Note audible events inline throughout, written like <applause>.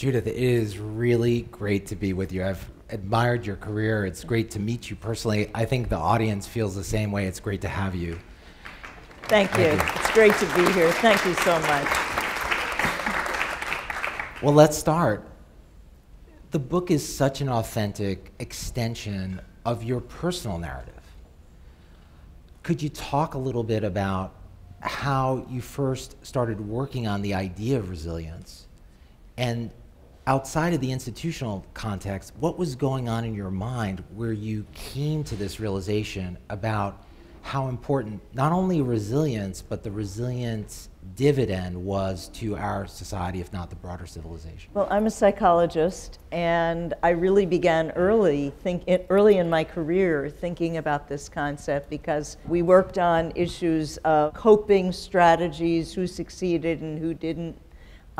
Judith, it is really great to be with you. I've admired your career. It's great to meet you personally. I think the audience feels the same way. It's great to have you. Thank you. Thank you. It's great to be here. Thank you so much. Well, let's start. The book is such an authentic extension of your personal narrative. Could you talk a little bit about how you first started working on the idea of resilience and outside of the institutional context, what was going on in your mind where you came to this realization about how important not only resilience, but the resilience dividend was to our society, if not the broader civilization? Well, I'm a psychologist, and I really began early, think, early in my career thinking about this concept because we worked on issues of coping strategies, who succeeded and who didn't.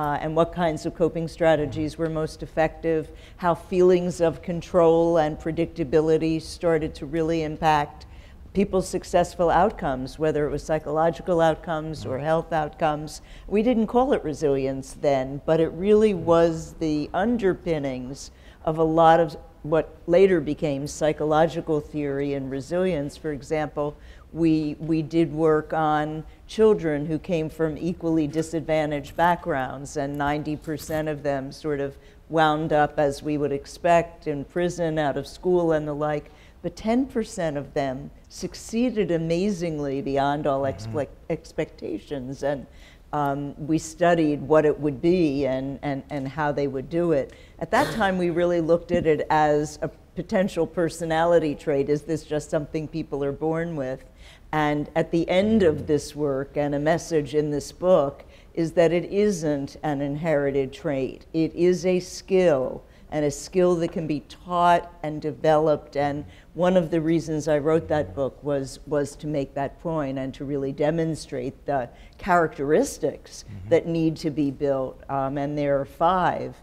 Uh, and what kinds of coping strategies were most effective, how feelings of control and predictability started to really impact people's successful outcomes, whether it was psychological outcomes or health outcomes. We didn't call it resilience then, but it really was the underpinnings of a lot of what later became psychological theory and resilience. For example, we, we did work on children who came from equally disadvantaged backgrounds, and 90% of them sort of wound up, as we would expect, in prison, out of school, and the like but 10% of them succeeded amazingly beyond all mm-hmm. expectations. And um, we studied what it would be and, and, and how they would do it. At that time, we really looked at it as a potential personality trait. Is this just something people are born with? And at the end of this work, and a message in this book, is that it isn't an inherited trait. It is a skill and a skill that can be taught and developed. And one of the reasons I wrote that book was, was to make that point and to really demonstrate the characteristics mm-hmm. that need to be built. Um, and there are five,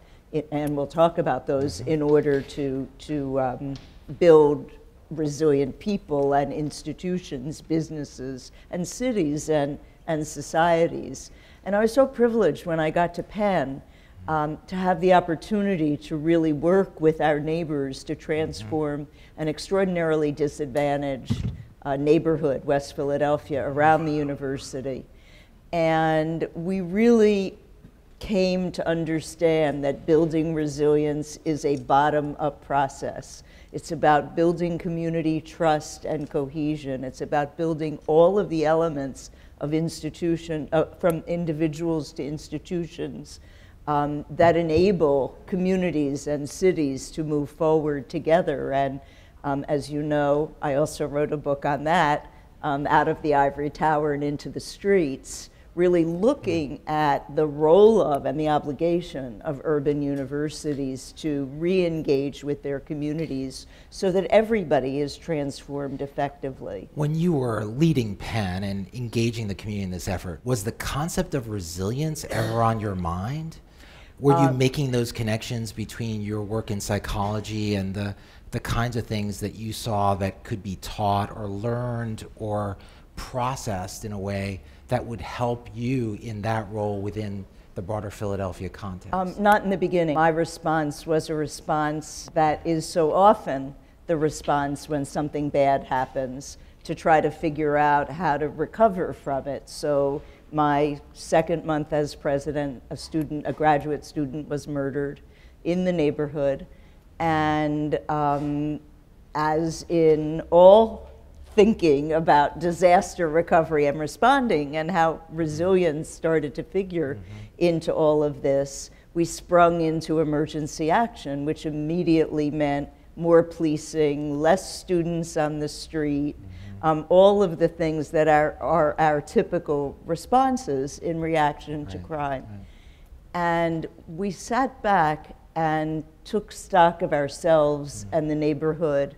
and we'll talk about those mm-hmm. in order to, to um, build resilient people and institutions, businesses, and cities and, and societies. And I was so privileged when I got to Penn um, to have the opportunity to really work with our neighbors to transform mm-hmm. an extraordinarily disadvantaged uh, neighborhood, West Philadelphia, around the university. And we really came to understand that building resilience is a bottom up process. It's about building community trust and cohesion. It's about building all of the elements of institution, uh, from individuals to institutions, um, that enable communities and cities to move forward together. And um, as you know, I also wrote a book on that, um, Out of the Ivory Tower and Into the Streets, really looking at the role of and the obligation of urban universities to re-engage with their communities so that everybody is transformed effectively. When you were leading Penn and engaging the community in this effort, was the concept of resilience ever on your mind? Were you uh, making those connections between your work in psychology and the, the kinds of things that you saw that could be taught or learned or processed in a way that would help you in that role within the broader Philadelphia context? Um, not in the beginning. My response was a response that is so often the response when something bad happens to try to figure out how to recover from it. So my second month as president, a student, a graduate student, was murdered in the neighborhood. And um, as in all thinking about disaster recovery and responding and how resilience started to figure mm -hmm. into all of this, we sprung into emergency action, which immediately meant more policing, less students on the street, mm -hmm um, all of the things that are, are our typical responses in reaction right, to crime. Right. And we sat back and took stock of ourselves mm-hmm. and the neighborhood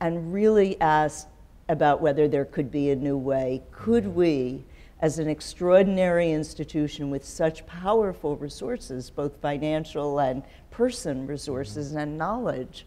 and really asked about whether there could be a new way. Could mm-hmm. we, as an extraordinary institution with such powerful resources, both financial and person resources mm-hmm. and knowledge,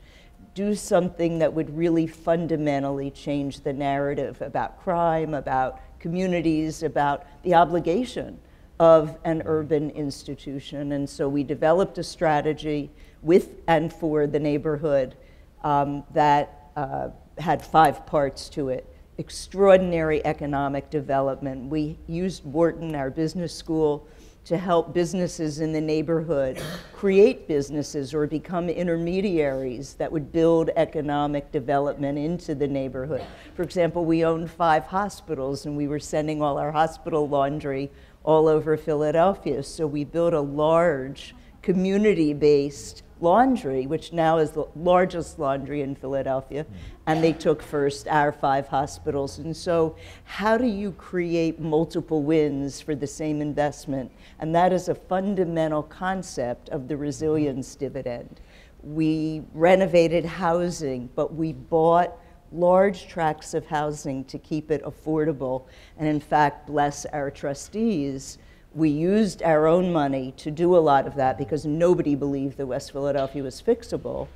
do something that would really fundamentally change the narrative about crime, about communities, about the obligation of an urban institution. And so we developed a strategy with and for the neighborhood um, that uh, had five parts to it. Extraordinary economic development. We used Wharton, our business school, to help businesses in the neighborhood create businesses or become intermediaries that would build economic development into the neighborhood. For example, we owned five hospitals and we were sending all our hospital laundry all over Philadelphia. So we built a large community based laundry, which now is the largest laundry in Philadelphia, mm. and they took first our five hospitals. And so, how do you create multiple wins for the same investment? And that is a fundamental concept of the mm-hmm. resilience dividend. We renovated housing, but we bought large tracts of housing to keep it affordable. And in fact, bless our trustees we used our own money to do a lot of that because nobody believed that West Philadelphia was fixable.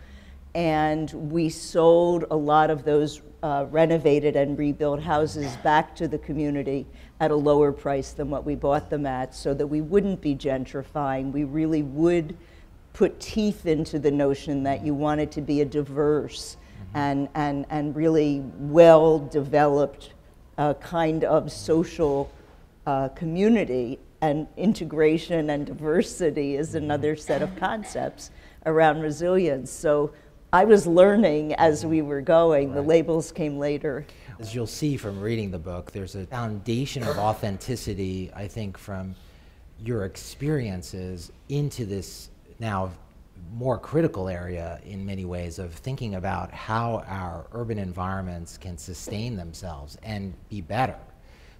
And we sold a lot of those uh, renovated and rebuilt houses back to the community at a lower price than what we bought them at so that we wouldn't be gentrifying. We really would put teeth into the notion that you wanted to be a diverse mm-hmm. and, and, and really well developed uh, kind of social uh, community and integration and diversity is another set of concepts around resilience. So I was learning as we were going. Right. The labels came later. As you'll see from reading the book, there's a foundation of authenticity, I think, from your experiences into this now more critical area in many ways of thinking about how our urban environments can sustain themselves and be better.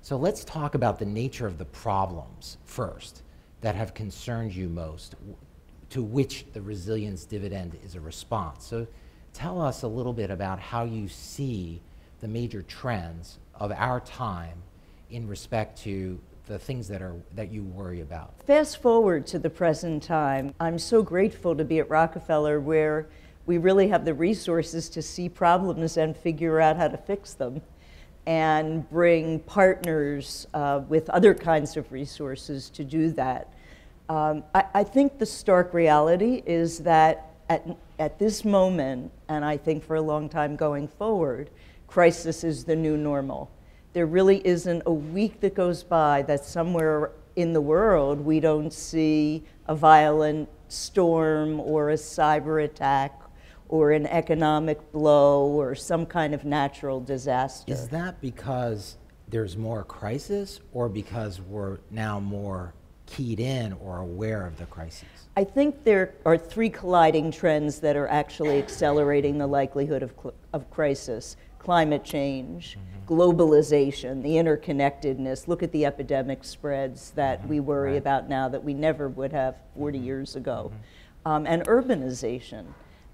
So let's talk about the nature of the problems first that have concerned you most, to which the resilience dividend is a response. So tell us a little bit about how you see the major trends of our time in respect to the things that are that you worry about. Fast forward to the present time. I'm so grateful to be at Rockefeller where we really have the resources to see problems and figure out how to fix them and bring partners uh, with other kinds of resources to do that. Um, I, I, think the stark reality is that at, at this moment, and I think for a long time going forward, crisis is the new normal. There really isn't a week that goes by that somewhere in the world we don't see a violent storm or a cyber attack or an economic blow or some kind of natural disaster. Is that because there's more crisis or because we're now more keyed in or aware of the crisis? I think there are three colliding trends that are actually accelerating the likelihood of, of crisis climate change, mm-hmm. globalization, the interconnectedness. Look at the epidemic spreads that mm-hmm. we worry right. about now that we never would have 40 mm-hmm. years ago, mm-hmm. um, and urbanization.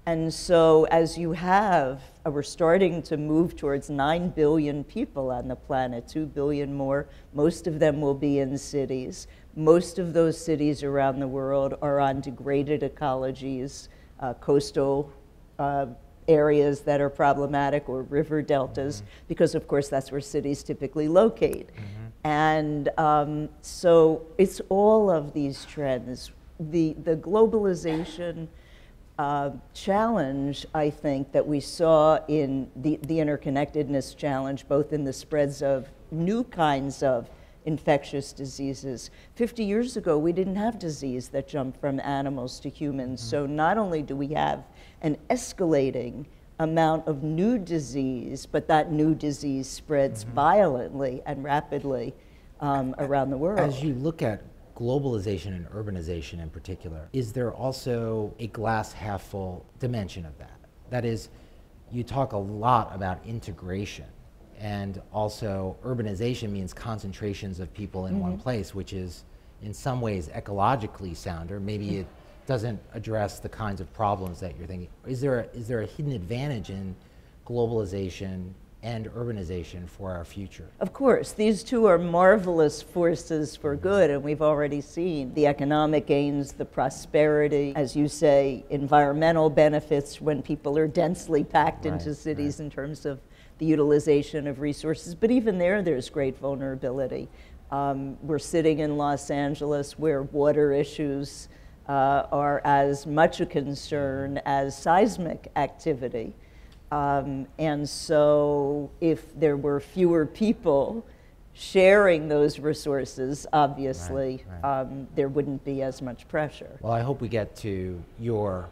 And so, as you have, uh, we're starting to move towards 9 billion people on the planet, 2 billion more. Most of them will be in cities. Most of those cities around the world are on degraded ecologies, uh, coastal uh, areas that are problematic, or river deltas, mm-hmm. because, of course, that's where cities typically locate. Mm-hmm. And um, so, it's all of these trends. The, the globalization uh, challenge, I think, that we saw in the, the interconnectedness challenge, both in the spreads of new kinds of infectious diseases. 50 years ago, we didn't have disease that jumped from animals to humans. Mm-hmm. So not only do we have an escalating amount of new disease, but that new disease spreads mm-hmm. violently and rapidly um, around the world. As you look at globalization and urbanization in particular, is there also a glass half full dimension of that? That is, you talk a lot about integration, and also urbanization means concentrations of people in mm-hmm. one place, which is in some ways ecologically sounder. Maybe it doesn't address the kinds of problems that you're thinking. Is there a, is there a hidden advantage in globalization and urbanization for our future. Of course, these two are marvelous forces for good, and we've already seen the economic gains, the prosperity, as you say, environmental benefits when people are densely packed right, into cities right. in terms of the utilization of resources. But even there, there's great vulnerability. Um, we're sitting in Los Angeles where water issues uh, are as much a concern as seismic activity. Um, and so, if there were fewer people sharing those resources, obviously, Right, right. Um, there wouldn't be as much pressure. Well, I hope we get to your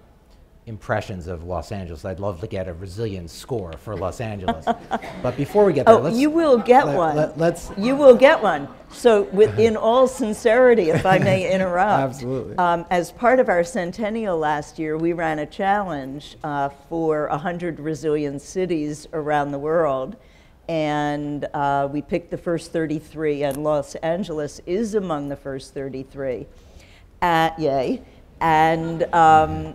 impressions of Los Angeles. I'd love to get a resilience score for Los Angeles. <laughs> but before we get there, Oh, let's. you will get let- one. let- let's. You will get one. So, with, in <laughs> all sincerity, if I may interrupt, Absolutely. Um, as part of our centennial last year, we ran a challenge uh, for 100 resilient cities around the world. And uh, we picked the first 33, and Los Angeles is among the first 33. Uh, yay. And um,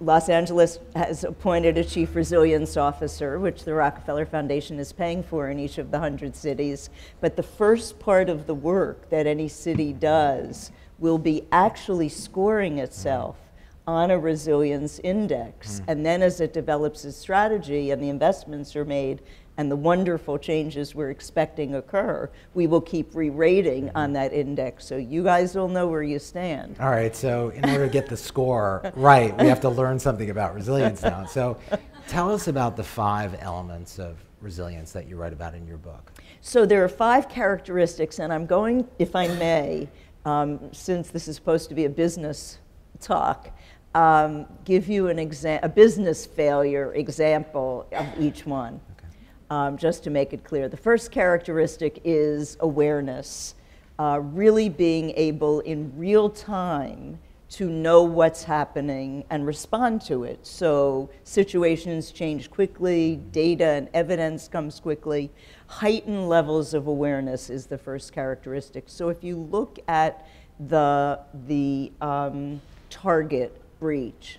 Los Angeles has appointed a chief resilience officer, which the Rockefeller Foundation is paying for in each of the 100 cities. But the first part of the work that any city does will be actually scoring itself on a resilience index. And then as it develops its strategy and the investments are made and the wonderful changes we're expecting occur, we will keep re-rating on that index. So you guys will know where you stand. All right, so in order to get the score <laughs> right, we have to learn something about resilience now. So tell us about the five elements of resilience that you write about in your book. So there are five characteristics, and I'm going, if I may, um, since this is supposed to be a business talk, um, give you an exa- a business failure example of each one, um, just to make it clear. The first characteristic is awareness, uh, really being able in real time to know what's happening and respond to it. So situations change quickly, data and evidence comes quickly. Heightened levels of awareness is the first characteristic. So if you look at the, the um, Target breach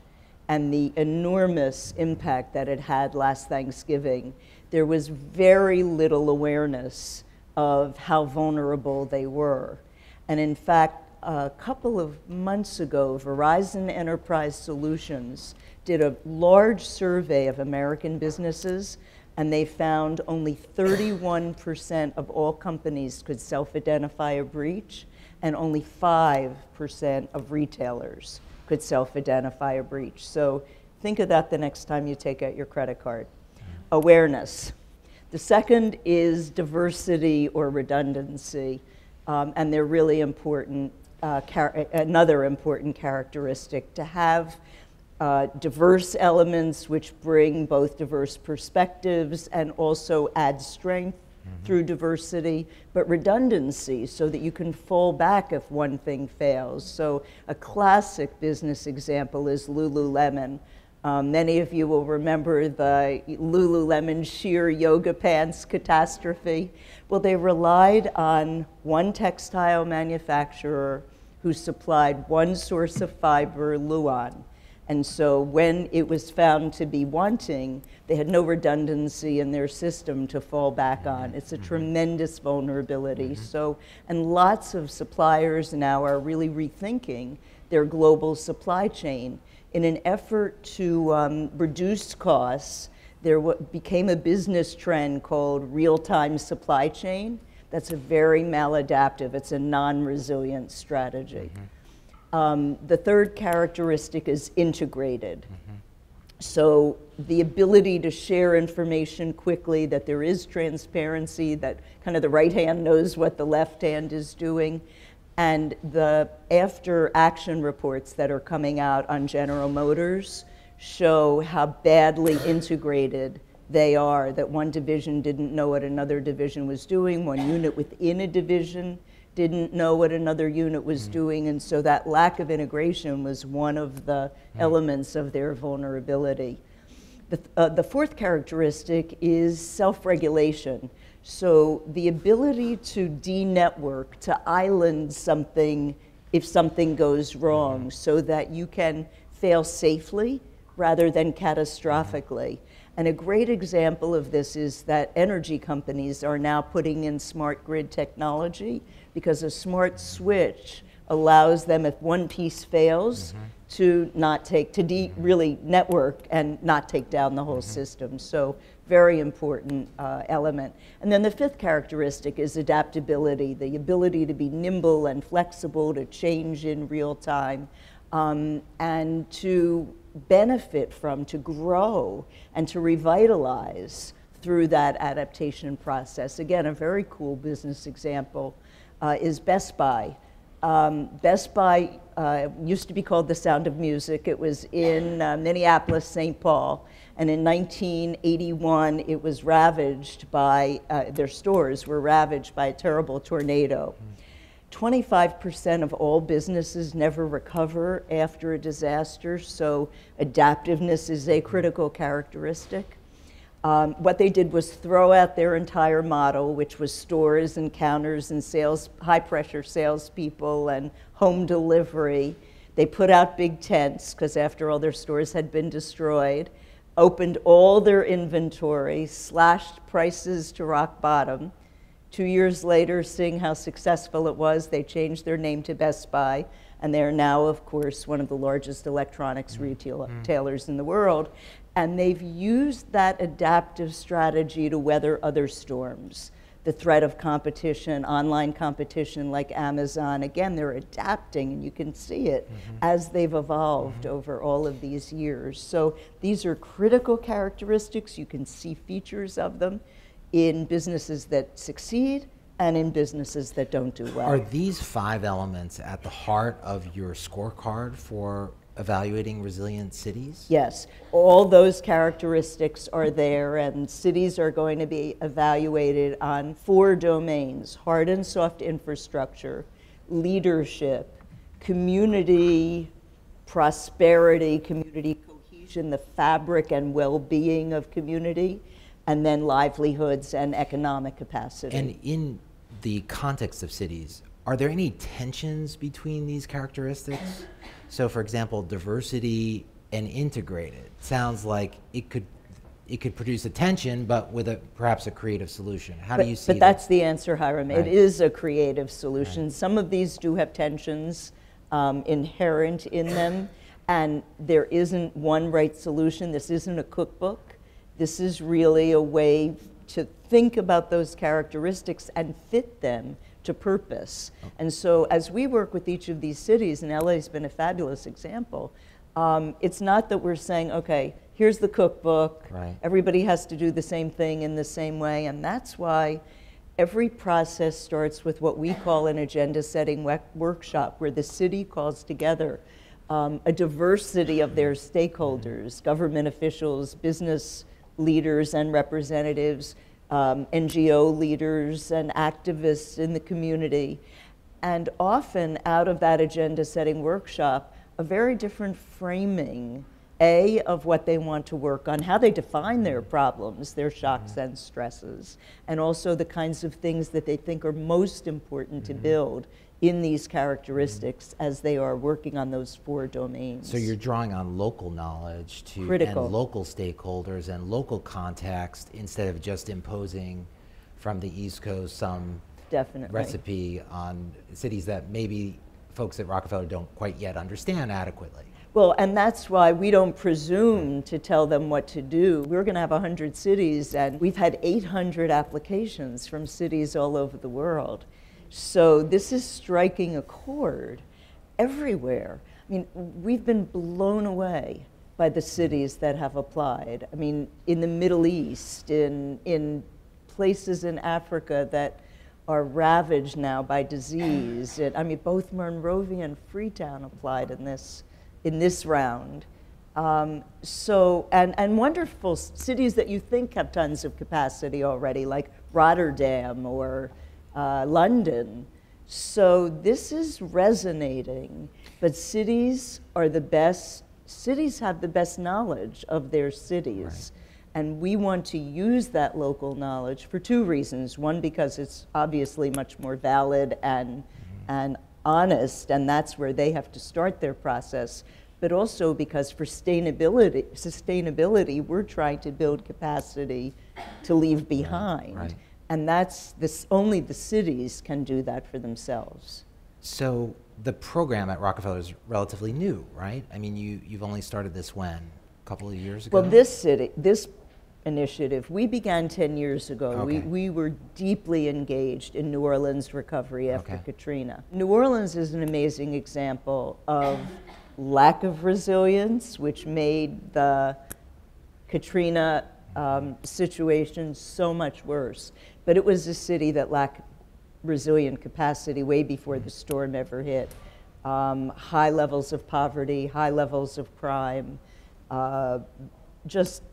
and the enormous impact that it had last Thanksgiving, there was very little awareness of how vulnerable they were. And in fact, a couple of months ago, Verizon Enterprise Solutions did a large survey of American businesses, and they found only 31% of all companies could self identify a breach, and only 5% of retailers could self identify a breach. So think of that the next time you take out your credit card. Awareness. The second is diversity or redundancy, um, and they're really important. Uh, another important characteristic to have uh, diverse elements which bring both diverse perspectives and also add strength through diversity, but redundancy so that you can fall back if one thing fails. So, a classic business example is Lululemon. Um, many of you will remember the Lululemon sheer yoga pants catastrophe. Well, they relied on one textile manufacturer who supplied one source of fiber, Luon. And so when it was found to be wanting, they had no redundancy in their system to fall back mm-hmm. on. It's a mm-hmm. tremendous vulnerability. Mm-hmm. So, and lots of suppliers now are really rethinking their global supply chain in an effort to um, reduce costs. There w- became a business trend called real-time supply chain. That's a very maladaptive. It's a non-resilient strategy. Um, the third characteristic is integrated. So the ability to share information quickly, that there is transparency, that kind of the right hand knows what the left hand is doing, and the after action reports that are coming out on General Motors show how badly integrated they are, that one division didn't know what another division was doing, one unit within a division didn't know what another unit was mm-hmm. doing, and so that lack of integration was one of the mm-hmm. elements of their vulnerability. The, uh, the fourth characteristic is self regulation. So, the ability to de network, to island something if something goes wrong, mm-hmm. so that you can fail safely rather than catastrophically. And a great example of this is that energy companies are now putting in smart grid technology because a smart switch allows them, if one piece fails, to not take, to de- really network and not take down the whole system. So, very important uh, element. And then the fifth characteristic is adaptability, the ability to be nimble and flexible, to change in real time, um, and to benefit from, to grow, and to revitalize through that adaptation process. Again, a very cool business example uh, is Best Buy. Um, Best Buy uh, used to be called The Sound of Music. It was in uh, Minneapolis, St. Paul. And in 1981, it was ravaged by, uh, their stores were ravaged by a terrible tornado. 25% of all businesses never recover after a disaster, so adaptiveness is a critical characteristic. Um, what they did was throw out their entire model, which was stores and counters and sales, high pressure salespeople and home delivery. They put out big tents because, after all, their stores had been destroyed, opened all their inventory, slashed prices to rock bottom. Two years later, seeing how successful it was, they changed their name to Best Buy, and they are now, of course, one of the largest electronics mm-hmm. retailers mm. in the world and they've used that adaptive strategy to weather other storms. The threat of competition, online competition like Amazon, again, they're adapting, and you can see it mm-hmm. as they've evolved mm-hmm. over all of these years. So these are critical characteristics. You can see features of them in businesses that succeed and in businesses that don't do well. Are these five elements at the heart of your scorecard for evaluating resilient cities? Yes, all those characteristics are there, and cities are going to be evaluated on four domains hard and soft infrastructure, leadership, community prosperity, community cohesion, the fabric and well being of community, and then livelihoods and economic capacity. And in the context of cities, are there any tensions between these characteristics? <laughs> So, for example, diversity and integrated sounds like it could it could produce a tension, but with a perhaps a creative solution. How but, do you see? But that? that's the answer, Hiram. Right. It is a creative solution. Right. Some of these do have tensions um, inherent in them, <coughs> and there isn't one right solution. This isn't a cookbook. This is really a way to think about those characteristics and fit them to purpose. Okay. And so as we work with each of these cities, and LA's been a fabulous example, um, it's not that we're saying, okay, here's the cookbook, right. everybody has to do the same thing in the same way, and that's why every process starts with what we call an agenda setting workshop, where the city calls together um, a diversity of their stakeholders, government officials, business leaders, and representatives um, NGO leaders and activists in the community. And often out of that agenda setting workshop, a very different framing, A, of what they want to work on, how they define their problems, their shocks mm-hmm. and stresses, and also the kinds of things that they think are most important mm-hmm. to build in these characteristics mm-hmm. as they are working on those four domains. So you're drawing on local knowledge to Critical. and local stakeholders and local context instead of just imposing from the East Coast some Definitely. recipe on cities that maybe folks at Rockefeller don't quite yet understand adequately. Well, and that's why we don't presume to tell them what to do. We're going to have 100 cities, and we've had 800 applications from cities all over the world. So this is striking a chord everywhere. I mean, we've been blown away by the cities that have applied. I mean, in the Middle East, in, in places in Africa that are ravaged now by disease. It, I mean, both Monrovia and Freetown applied in this, in this round. Um, so, and, and wonderful cities that you think have tons of capacity already, like Rotterdam or uh, London. So this is resonating, but cities are the best, cities have the best knowledge of their cities. Right. And we want to use that local knowledge for two reasons. One, because it's obviously much more valid and, mm-hmm. and honest, and that's where they have to start their process. But also because for sustainability, sustainability we're trying to build capacity to leave behind. Right. Right. And that's this, only the cities can do that for themselves. So the program at Rockefeller is relatively new, right? I mean, you, you've only started this when? A couple of years ago? Well, this city, this initiative. We began 10 years ago. Okay. We, we were deeply engaged in New Orleans recovery after Okay. Katrina. New Orleans is an amazing example of lack of resilience, which made the Katrina um, situation so much worse. But it was a city that lacked resilient capacity way before the storm ever hit. Um, high levels of poverty, high levels of crime, uh, just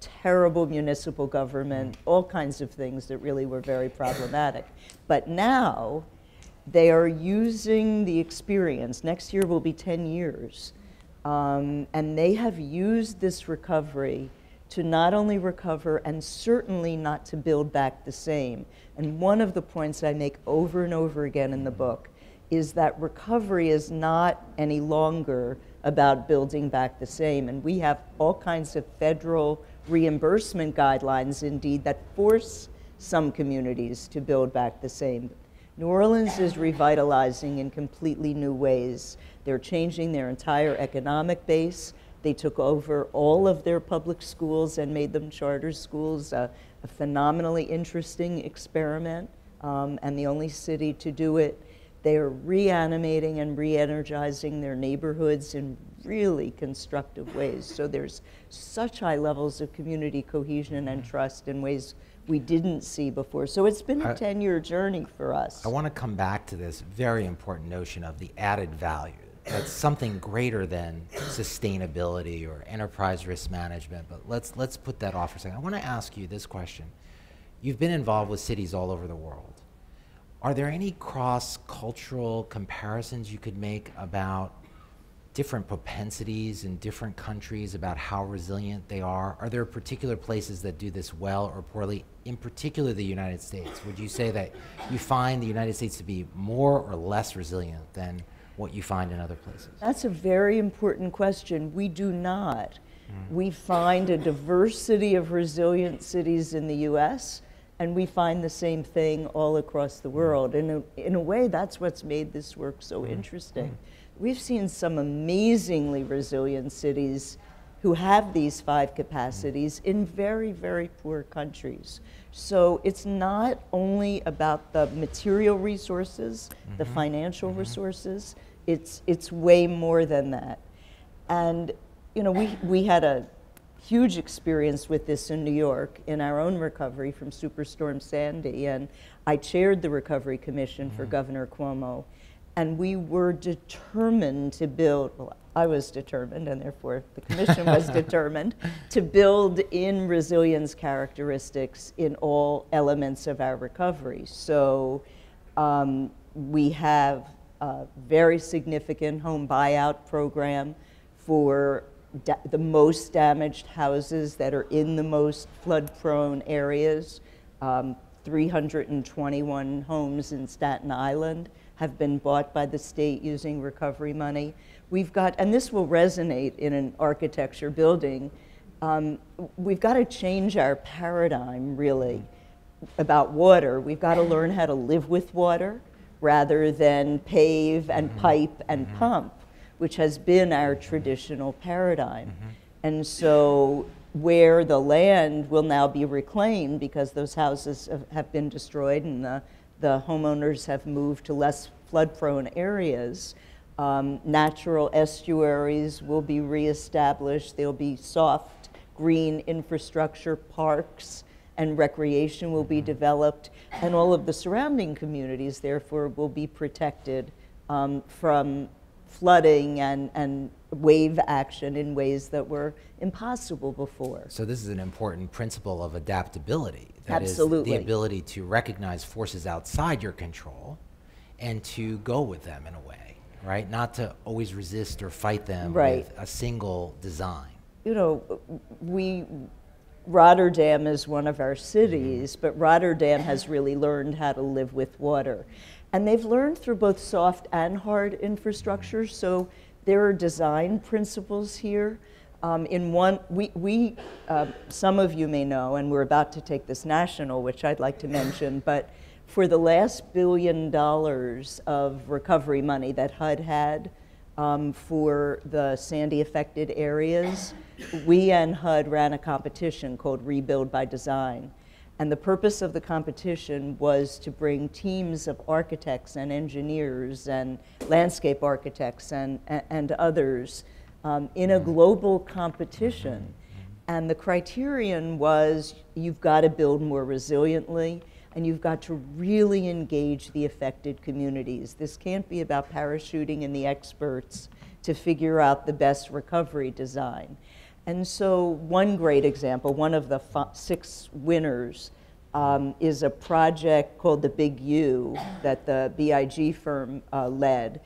terrible municipal government, all kinds of things that really were very problematic. But now they are using the experience. Next year will be 10 years. Um, and they have used this recovery to not only recover and certainly not to build back the same. And one of the points I make over and over again in the book is that recovery is not any longer about building back the same. And we have all kinds of federal reimbursement guidelines, indeed, that force some communities to build back the same. New Orleans is revitalizing in completely new ways. They're changing their entire economic base. They took over all of their public schools and made them charter schools, a, a phenomenally interesting experiment, um, and the only city to do it. They are reanimating and re energizing their neighborhoods in really constructive ways. So there's such high levels of community cohesion and trust in ways we didn't see before. So it's been a I- 10 year journey for us. I want to come back to this very important notion of the added value. That's something greater than sustainability or enterprise risk management. But let's let's put that off for a second. I want to ask you this question. You've been involved with cities all over the world. Are there any cross-cultural comparisons you could make about different propensities in different countries about how resilient they are? Are there particular places that do this well or poorly? In particular, the United States. Would you say that you find the United States to be more or less resilient than what you find in other places? That's a very important question. We do not. Hmm. We find a diversity of resilient cities in the US, and we find the same thing all across the hmm. world. In a, in a way, that's what's made this work so hmm. interesting. We've seen some amazingly resilient cities who have these five capacities in very, very poor countries. So it's not only about the material resources, the mm-hmm. financial mm-hmm. resources, it's, it's way more than that. And, you know, we, we had a huge experience with this in New York in our own recovery from Superstorm Sandy. And I chaired the Recovery Commission for mm-hmm. Governor Cuomo. And we were determined to build, well, I was determined, and therefore the commission was <laughs> determined to build in resilience characteristics in all elements of our recovery. So um, we have a very significant home buyout program for the most damaged houses that are in the most flood prone areas. Um, 321 homes in Staten Island have been bought by the state using recovery money. We've got, and this will resonate in an architecture building, um, we've got to change our paradigm really about water. We've got to learn how to live with water rather than pave and mm-hmm. pipe and mm-hmm. pump, which has been our traditional paradigm. Mm-hmm. And so, where the land will now be reclaimed because those houses have, have been destroyed and the, the homeowners have moved to less flood prone areas, um, natural estuaries will be reestablished. There'll be soft green infrastructure, parks, and recreation will be developed, and all of the surrounding communities, therefore, will be protected um, from flooding and, and wave action in ways that were impossible before. So this is an important principle of adaptability. That is Absolutely. the ability to recognize forces outside your control and to go with them in a way, right? Not to always resist or fight them Right. with a single design. you know, we, Rotterdam is one of our cities, but Rotterdam has really learned how to live with water. And they've learned through both soft and hard infrastructure, so there are design principles here. Um, in one, we, we uh, some of you may know, and we're about to take this national, which I'd like to mention, but for the last billion dollars of recovery money that HUD had, um, for the Sandy affected areas, we and HUD ran a competition called Rebuild by Design. And the purpose of the competition was to bring teams of architects and engineers and landscape architects and, and, others um, in a global competition. And the criterion was you've got to build more resiliently and you've got to really engage the affected communities. This can't be about parachuting in the experts to figure out the best recovery design. And so, one great example, one of the six winners, um, is a project called the Big U that the BIG firm uh, led.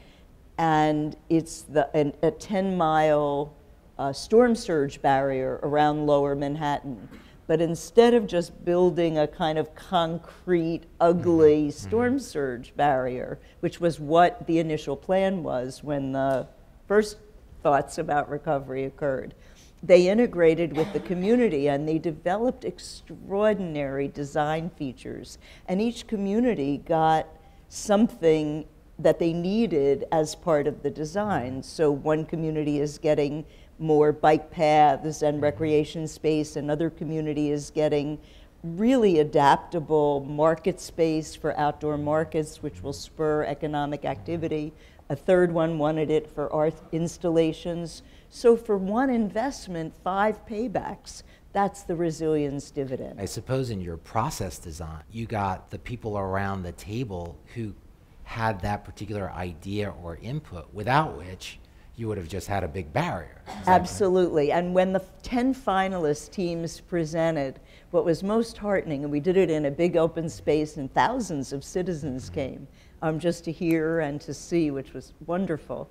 And it's the, an, a 10 mile uh, storm surge barrier around lower Manhattan. But instead of just building a kind of concrete, ugly mm-hmm. storm surge barrier, which was what the initial plan was when the first thoughts about recovery occurred, they integrated with the community and they developed extraordinary design features. And each community got something that they needed as part of the design. So one community is getting more bike paths and recreation space, another community is getting really adaptable market space for outdoor markets, which will spur economic activity. A third one wanted it for art installations. So for one investment, five paybacks. That's the resilience dividend. I suppose in your process design, you got the people around the table who had that particular idea or input, without which you would have just had a big barrier. Absolutely. And when the 10 finalist teams presented, what was most heartening, and we did it in a big open space, and thousands of citizens mm-hmm. came um, just to hear and to see, which was wonderful.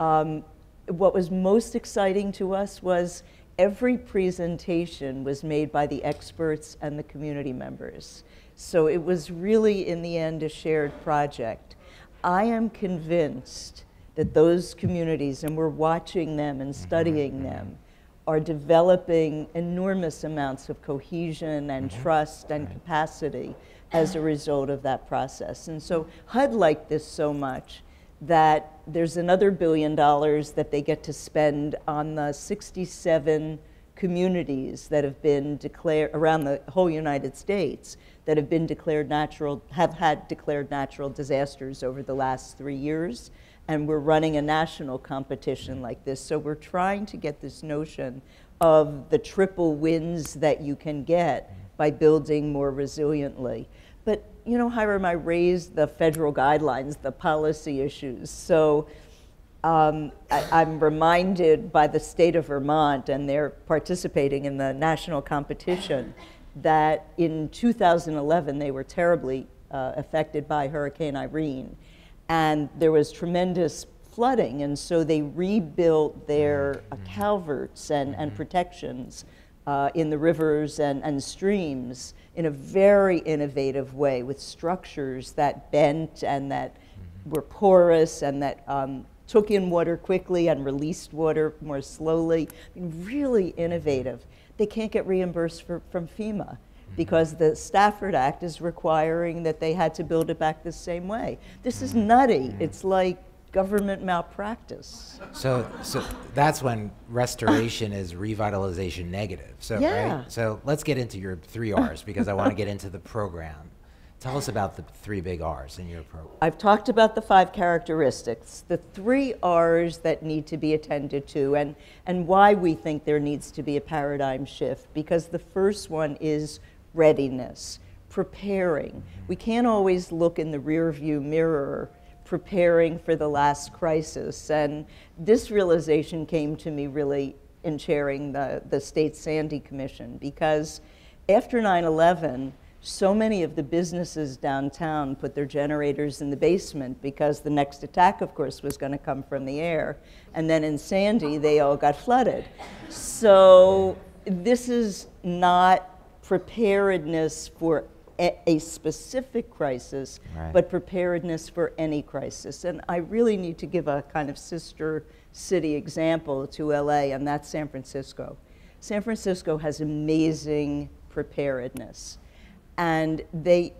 Um, what was most exciting to us was every presentation was made by the experts and the community members. So it was really, in the end, a shared project. I am convinced that those communities, and we're watching them and studying mm-hmm. them, are developing enormous amounts of cohesion and mm-hmm. trust and capacity as a result of that process. And so HUD liked this so much that there's another billion dollars that they get to spend on the 67 communities that have been declared around the whole United States that have been declared natural, have had declared natural disasters over the last three years. And we're running a national competition like this. So we're trying to get this notion of the triple wins that you can get by building more resiliently. But you know, Hiram, I raised the federal guidelines, the policy issues. So um, I, am reminded by the state of Vermont, and they're participating in the national competition, that in 2011 they were terribly uh, affected by Hurricane Irene. And there was tremendous flooding, and so they rebuilt their uh, culverts and, and protections uh, in the rivers and, and streams in a very innovative way with structures that bent and that mm-hmm. were porous and that um, took in water quickly and released water more slowly. I mean, really innovative. They can't get reimbursed for, from FEMA mm-hmm. Because the Stafford Act is requiring that they had to build it back the same way. This is nutty. Mm. It's like government malpractice. So, so that's when restoration is revitalization negative. So, yeah. right? So let's get into your three R's because I want to get into the program. Tell us about the three big R's in your program. I've talked about the five characteristics, the three R's that need to be attended to, and, and why we think there needs to be a paradigm shift. Because the first one is readiness, preparing. We can't always look in the rearview mirror preparing for the last crisis. And this realization came to me really in chairing the, the state Sandy Commission because after 9 11, so many of the businesses downtown put their generators in the basement because the next attack, of course, was going to come from the air. And then in Sandy, they all got flooded. So this is not preparedness for a, specific crisis, right. but preparedness for any crisis. And I really need to give a kind of sister city example to LA, and that's San Francisco. San Francisco has amazing preparedness. And they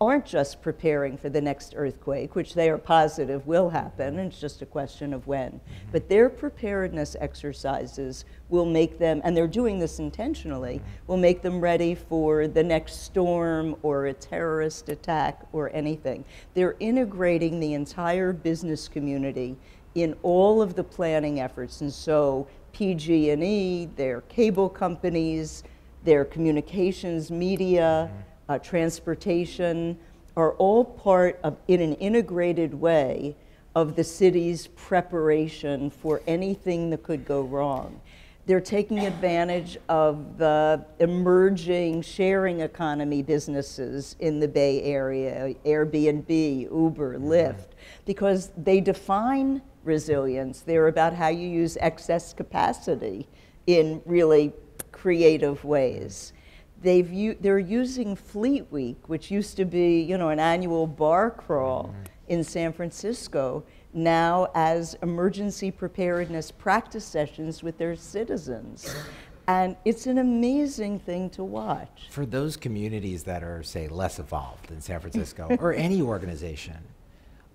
aren't just preparing for the next earthquake, which they are positive will happen, and it's just a question of when. Mm-hmm. But their preparedness exercises will make them, and they're doing this intentionally, mm-hmm. will make them ready for the next storm or a terrorist attack or anything. They're integrating the entire business community in all of the planning efforts, and so PG&E, their cable companies, their communications media. Mm-hmm uh, transportation are all part of, in an integrated way, of the city's preparation for anything that could go wrong. They're taking advantage of the emerging sharing economy businesses in the Bay Area, Airbnb, Uber, mm-hmm. Lyft, because they define resilience. They're about how you use excess capacity in really creative ways they've they're using Fleet Week, which used to be, you know, an annual bar crawl mm-hmm. in San Francisco, now as emergency preparedness practice sessions with their citizens. And it's an amazing thing to watch. For those communities that are, say, less evolved than San Francisco <laughs> or any organization,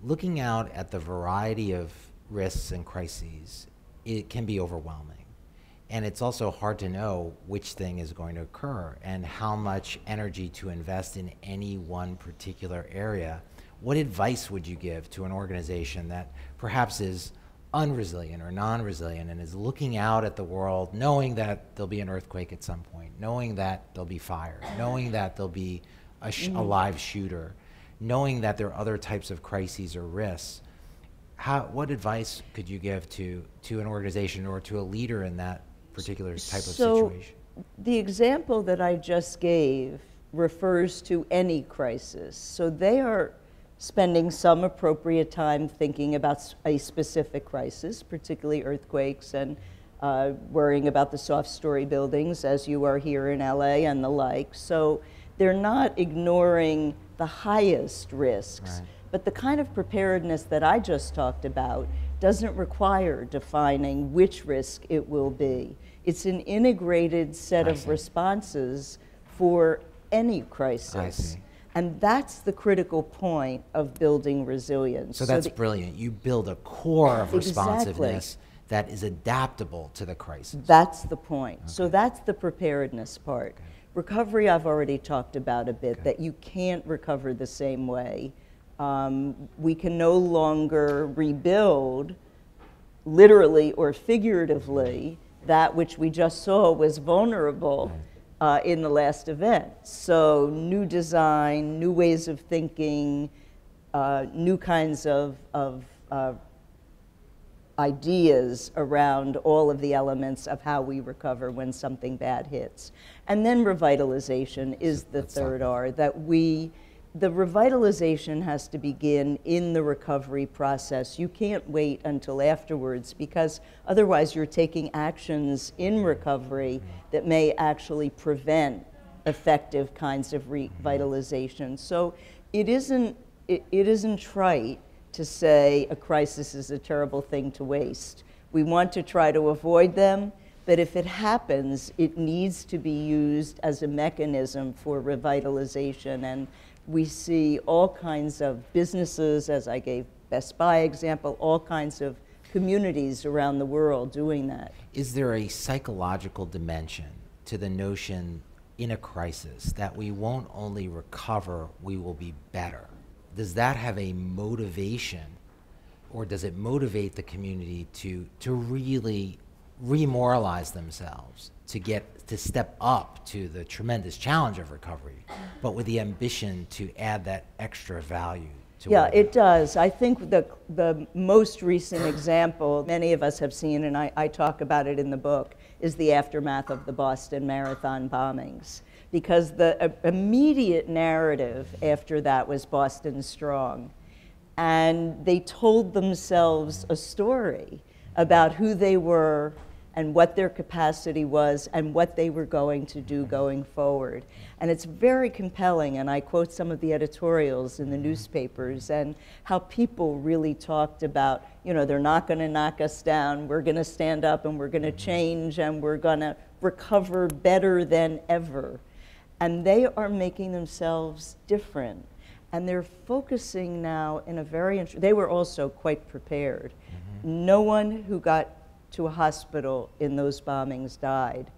looking out at the variety of risks and crises, it can be overwhelming and it's also hard to know which thing is going to occur and how much energy to invest in any one particular area. What advice would you give to an organization that perhaps is unresilient or non resilient and is looking out at the world, knowing that there'll be an earthquake at some point, knowing that there'll be fire, knowing that there'll be a, sh- a mm-hmm. live shooter, knowing that there are other types of crises or risks? How, what advice could you give to, to an organization or to a leader in that particular type of so situation? The example that I just gave refers to any crisis. So they are spending some appropriate time thinking about a specific crisis, particularly earthquakes and uh, worrying about the soft story buildings, as you are here in LA and the like. So they're not ignoring the highest risks. Right. But the kind of preparedness that I just talked about doesn't require defining which risk it will be. It's an integrated set I of see. responses for any crisis. And that's the critical point of building resilience. So, so that's the, brilliant. You build a core of responsiveness exactly. that is adaptable to the crisis. That's the point. Okay. So that's the preparedness part. Okay. Recovery, I've already talked about a bit, okay. that you can't recover the same way. Um, we can no longer rebuild, literally or figuratively, that which we just saw was vulnerable uh, in the last event. So, new design, new ways of thinking, uh, new kinds of, of uh, ideas around all of the elements of how we recover when something bad hits. And then revitalization is the third R that we the revitalization has to begin in the recovery process. You can't wait until afterwards because otherwise you're taking actions in recovery that may actually prevent effective kinds of revitalization. So it isn't, it, it isn't trite to say a crisis is a terrible thing to waste. We want to try to avoid them, but if it happens, it needs to be used as a mechanism for revitalization and we see all kinds of businesses, as I gave Best Buy example, all kinds of communities around the world doing that. Is there a psychological dimension to the notion in a crisis that we won't only recover, we will be better? Does that have a motivation or does it motivate the community to, to really remoralize themselves to get to step up to the tremendous challenge of recovery, but with the ambition to add that extra value. To yeah, it does. I think the the most recent example many of us have seen, and I, I talk about it in the book, is the aftermath of the Boston Marathon bombings. Because the uh, immediate narrative after that was Boston Strong. And they told themselves a story about who they were and what their capacity was and what they were going to do going forward. And it's very compelling, and I quote some of the editorials in the newspapers and how people really talked about, you know, they're not going to knock us down, we're going to stand up and we're going to change and we're going to recover better than ever. And they are making themselves different. And they're focusing now in a very, they were also quite prepared. Mm-hmm. No one who got to a hospital in those bombings died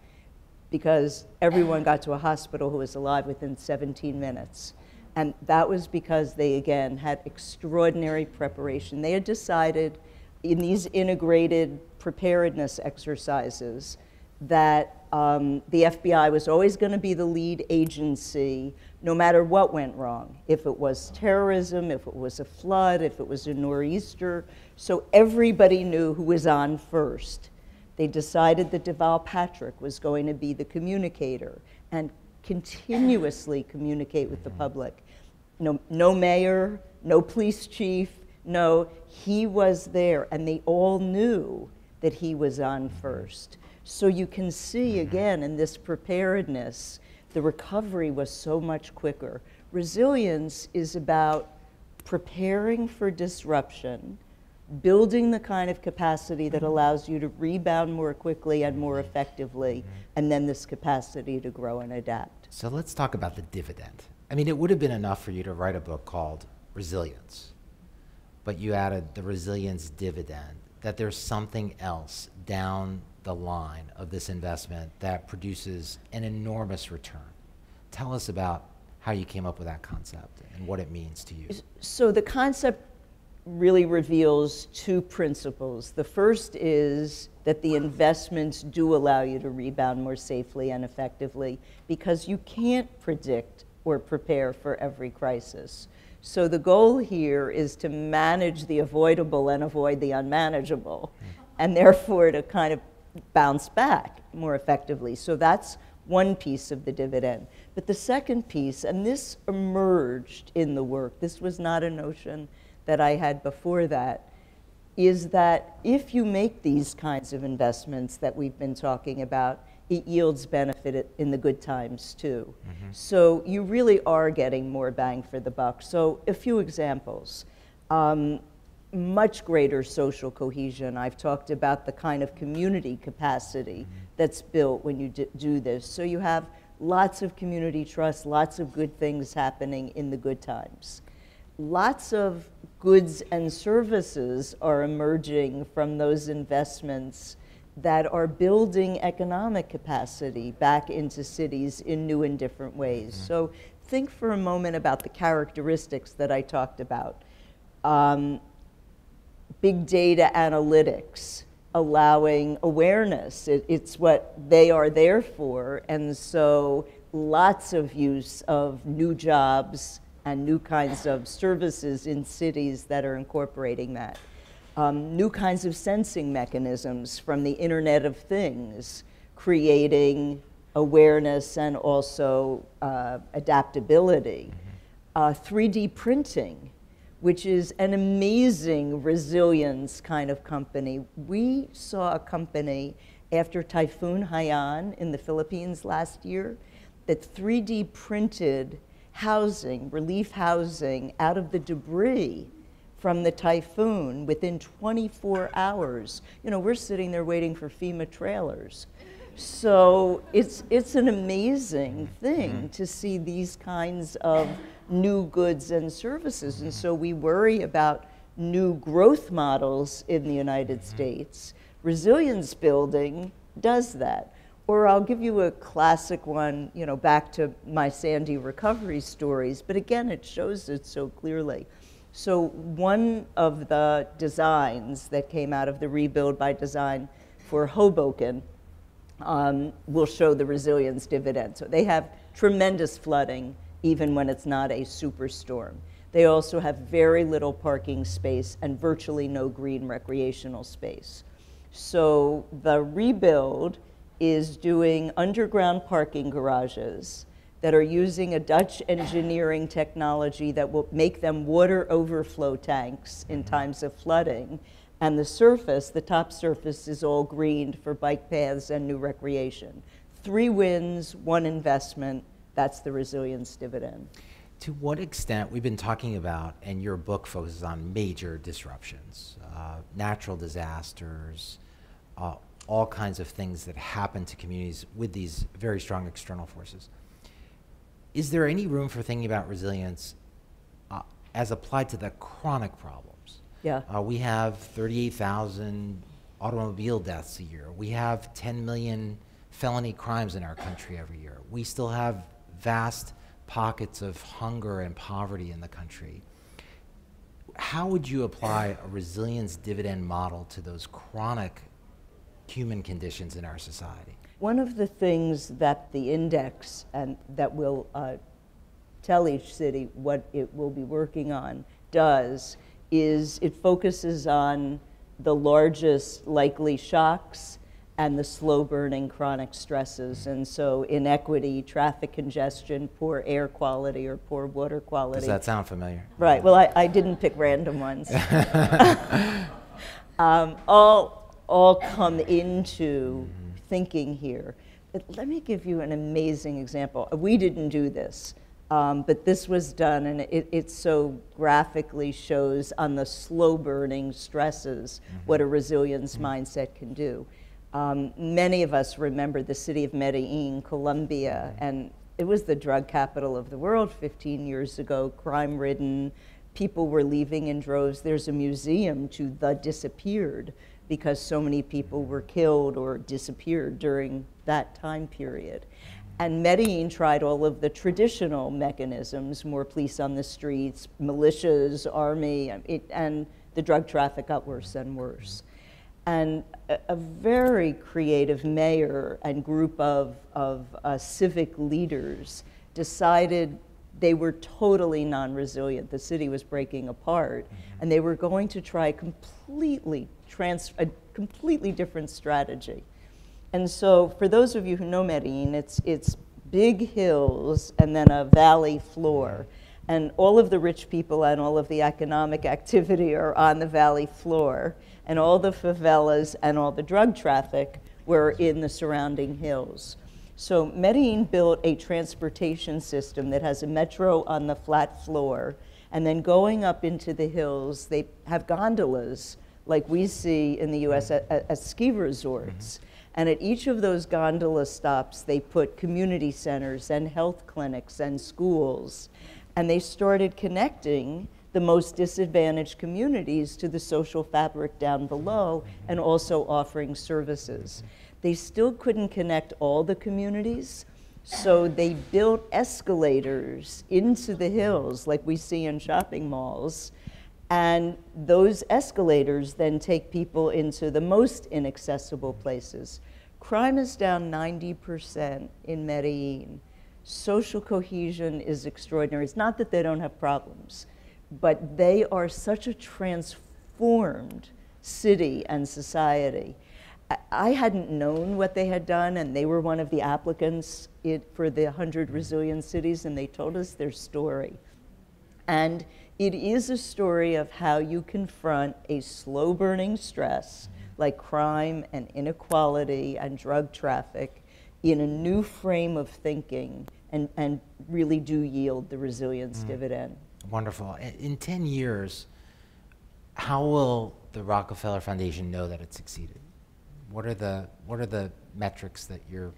because everyone got to a hospital who was alive within 17 minutes. And that was because they, again, had extraordinary preparation. They had decided in these integrated preparedness exercises that um, the FBI was always going to be the lead agency no matter what went wrong. If it was terrorism, if it was a flood, if it was a nor'easter. So everybody knew who was on first. They decided that Deval Patrick was going to be the communicator and continuously communicate with the mm. public. No, no mayor, no police chief, no, he was there, and they all knew that he was on mm. first. So you can see mm-hmm. again in this preparedness, the recovery was so much quicker. Resilience is about preparing for disruption, building the kind of capacity that allows you to rebound more quickly and more effectively, mm-hmm. and then this capacity to grow and adapt. So let's talk about the dividend. I mean, it would have been enough for you to write a book called Resilience, but you added the resilience dividend, that there's something else down the line of this investment that produces an enormous return. Tell us about how you came up with that concept and what it means to you. So the concept really reveals two principles. The first is that the investments do allow you to rebound more safely and effectively because you can't predict or prepare for every crisis. So the goal here is to manage the avoidable and avoid the unmanageable, and therefore to kind of bounce back more effectively. So that's one piece of the dividend. But the second piece, and this emerged in the work, this was not a notion that I had before that, is that if you make these kinds of investments that we've been talking about, it yields benefit in the good times too. Mm-hmm. So you really are getting more bang for the buck. So a few examples. Um, much greater social cohesion. I've talked about the kind of community capacity mm-hmm. that's built when you d- do this. So you have lots of community trust, lots of good things happening in the good times. Lots of goods and services are emerging from those investments that are building economic capacity back into cities in new and different ways. Mm-hmm. So think for a moment about the characteristics that I talked about. Um, big data analytics, allowing awareness. It, it's what they are there for. And so lots of use of new jobs and new kinds of services in cities that are incorporating that. Um, new kinds of sensing mechanisms from the Internet of Things, creating awareness and also uh, adaptability. Mm-hmm. Uh, 3D printing, which is an amazing resilience kind of company. We saw a company after Typhoon Haiyan in the Philippines last year that 3D printed housing, relief housing, out of the debris from the typhoon within 24 hours. You know, we're sitting there waiting for FEMA trailers. So it's, it's an amazing thing mm-hmm. to see these kinds of new goods and services. And so we worry about new growth models in the United mm-hmm. States. Resilience building does that. Or I'll give you a classic one, you know, back to my Sandy recovery stories, but again, it shows it so clearly. So, one of the designs that came out of the Rebuild by Design for Hoboken um, will show the resilience dividend. So, they have tremendous flooding even when it's not a superstorm. They also have very little parking space and virtually no green recreational space. So, the rebuild is doing underground parking garages that are using a Dutch engineering technology that will make them water overflow tanks in mm-hmm. times of flooding. And the surface, the top surface, is all greened for bike paths and new recreation. Three wins, one investment. That's the resilience dividend. To what extent, we've been talking about, and your book focuses on major disruptions, uh, natural disasters, uh, all kinds of things that happen to communities with these very strong external forces. is there any room for thinking about resilience uh, as applied to the chronic problems? Yeah. Uh, we have 38,000 automobile deaths a year. We have 10 million felony crimes in our country every year. We still have vast pockets of hunger and poverty in the country. How would you apply a resilience dividend model to those chronic human conditions in our society? One of the things that the index and that will uh, tell each city what it will be working on does is it focuses on the largest likely shocks and the slow burning chronic stresses. And so, inequity, traffic congestion, poor air quality, or poor water quality. Does that sound familiar? Right. Well, I, I didn't pick random ones. <laughs> <laughs> um, all, all come into thinking here. But let me give you an amazing example. We didn't do this. Um, but this was done, and it, it, so graphically shows on the slow burning stresses mm-hmm. what a resilience mm-hmm. mindset can do. Um, many of us remember the city of Medellin, Colombia, mm-hmm. and it was the drug capital of the world 15 years ago, crime ridden. People were leaving in droves. There's a museum to the disappeared because so many people were killed or disappeared during that time period. And Medellin tried all of the traditional mechanisms, more police on the streets, militias, army, it, and the drug traffic got worse and worse. And a, a very creative mayor and group of, of uh, civic leaders decided they were totally non-resilient. The city was breaking apart, mm-hmm. and they were going to try completely trans- a completely different strategy. And so, for those of you who know Medellin, it's, it's big hills and then a valley floor. And all of the rich people and all of the economic activity are on the valley floor. And all the favelas and all the drug traffic were in the surrounding hills. So Medellin built a transportation system that has a metro on the flat floor. And then going up into the hills, they have gondolas like we see in the US at, at, ski resorts. Mm-hmm. And at each of those gondola stops, they put community centers and health clinics and schools. And they started connecting the most disadvantaged communities to the social fabric down below and also offering services. They still couldn't connect all the communities, so they built escalators into the hills like we see in shopping malls and those escalators then take people into the most inaccessible places. Crime is down 90% in Medellin. Social cohesion is extraordinary. It's not that they don't have problems, but they are such a transformed city and society. I hadn't known what they had done, and they were one of the applicants for the 100 Resilient Cities, and they told us their story. And it is a story of how you confront a slow burning stress like crime and inequality and drug traffic in a new frame of thinking and, and really do yield the resilience mm. dividend. Wonderful. In 10 years, how will the Rockefeller Foundation know that it succeeded? What are the, what are the metrics that you're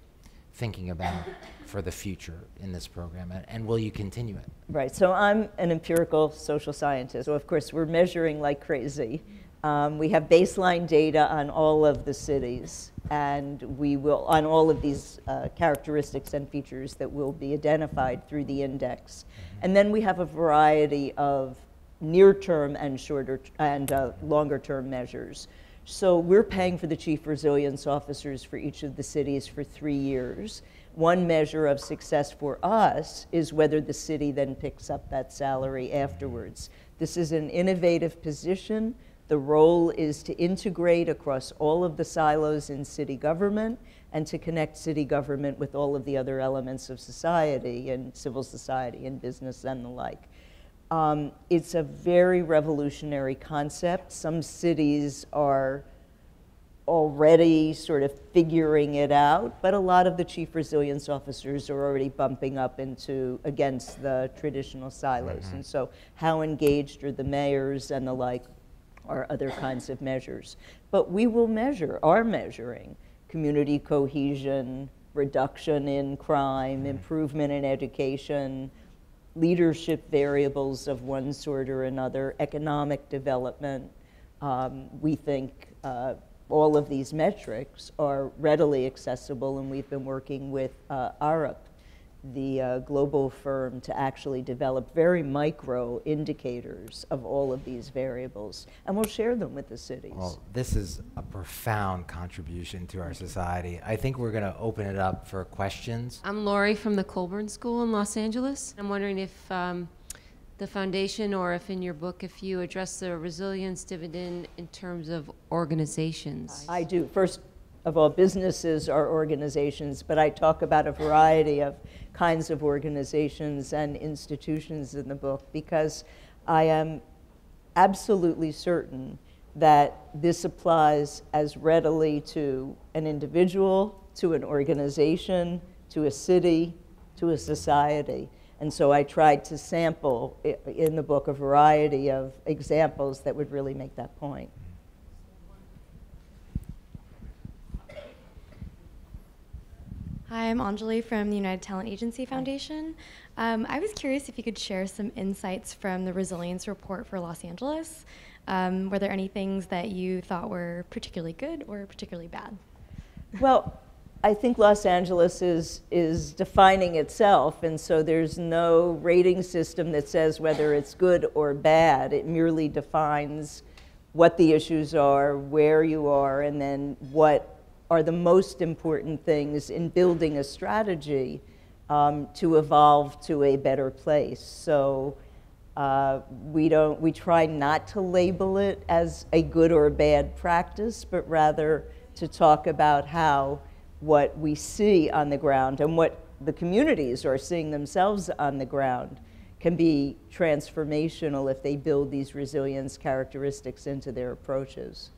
thinking about for the future in this program, and will you continue it? Right, so I'm an empirical social scientist, so of course we're measuring like crazy. Um, we have baseline data on all of the cities, and we will, on all of these uh, characteristics and features that will be identified through the index. And then we have a variety of near-term and shorter and uh, longer-term measures. So we're paying for the chief resilience officers for each of the cities for three years. One measure of success for us is whether the city then picks up that salary afterwards. This is an innovative position. The role is to integrate across all of the silos in city government and to connect city government with all of the other elements of society and civil society and business and the like. Um, it's a very revolutionary concept. Some cities are already sort of figuring it out, but a lot of the chief resilience officers are already bumping up into against the traditional silos. Mm-hmm. And so, how engaged are the mayors and the like are other kinds of measures. But we will measure, are measuring community cohesion, reduction in crime, improvement in education, leadership variables of one sort or another, economic development. Um, we think uh, all of these metrics are readily accessible, and we've been working with uh, Arup the uh, global firm to actually develop very micro indicators of all of these variables, and we'll share them with the cities. Well, this is a profound contribution to our society. I think we're going to open it up for questions. I'm Lori from the Colburn School in Los Angeles. I'm wondering if um, the foundation or if in your book, if you address the resilience dividend in terms of organizations. I do. First of all, businesses are organizations, but I talk about a variety of kinds of organizations and institutions in the book because I am absolutely certain that this applies as readily to an individual, to an organization, to a city, to a society. And so I tried to sample in the book a variety of examples that would really make that point. Hi, I'm Anjali from the United Talent Agency Foundation. Um, I was curious if you could share some insights from the resilience report for Los Angeles. Um, were there any things that you thought were particularly good or particularly bad? <laughs> Well, I think Los Angeles is, is defining itself, and so there's no rating system that says whether it's good or bad. It merely defines what the issues are, where you are, and then what are the most important things in building a strategy um, to evolve to a better place. So uh, we don't, we try not to label it as a good or a bad practice, but rather to talk about how what we see on the ground and what the communities are seeing themselves on the ground can be transformational if they build these resilience characteristics into their approaches